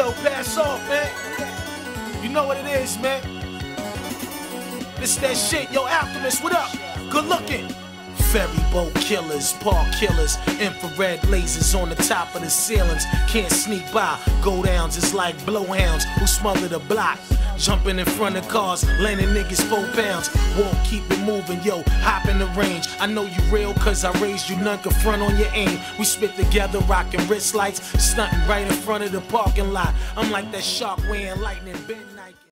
yo, pass off, man. You know what it is, man. This that shit, yo, Alchemist, what up? Good looking. Ferry boat killers, park killers, infrared lasers on the top of the ceilings. Can't sneak by. Go downs is like blowhounds who smother the block. Jumping in front of cars, landing niggas four pounds. Walk, keep it moving, yo, hop in the range. I know you real, cause I raised you, none can front on your aim. We spit together, rocking wrist lights, stunting right in front of the parking lot. I'm like that shark wearing lightning, Ben Nike.